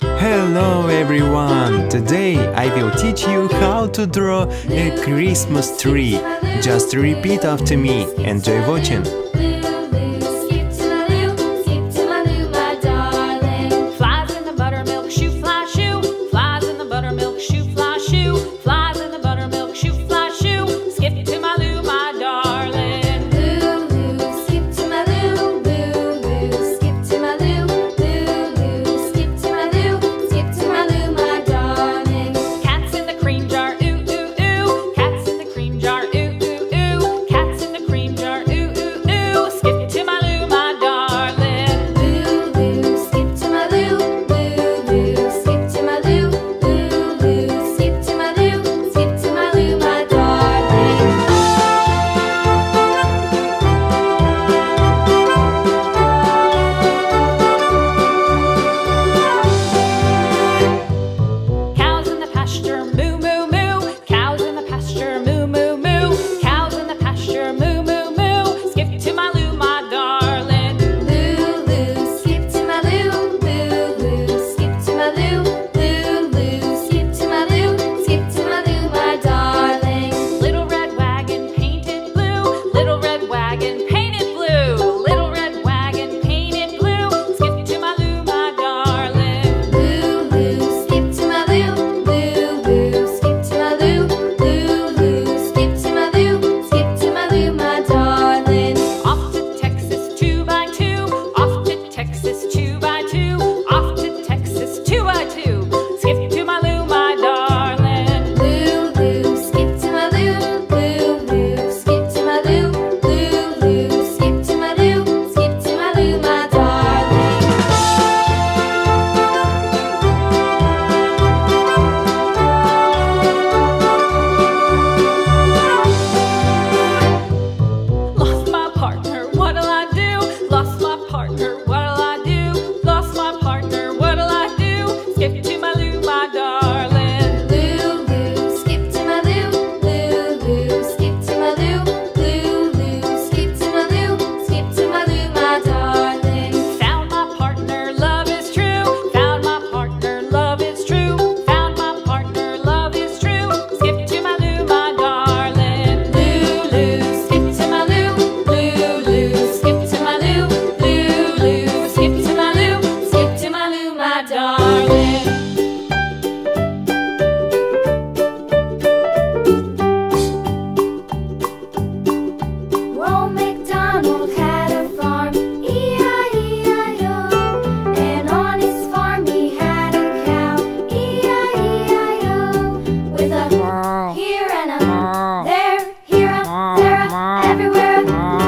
Hello everyone! Today I will teach you how to draw a Christmas tree. Just repeat after me. Enjoy watching! everywhere.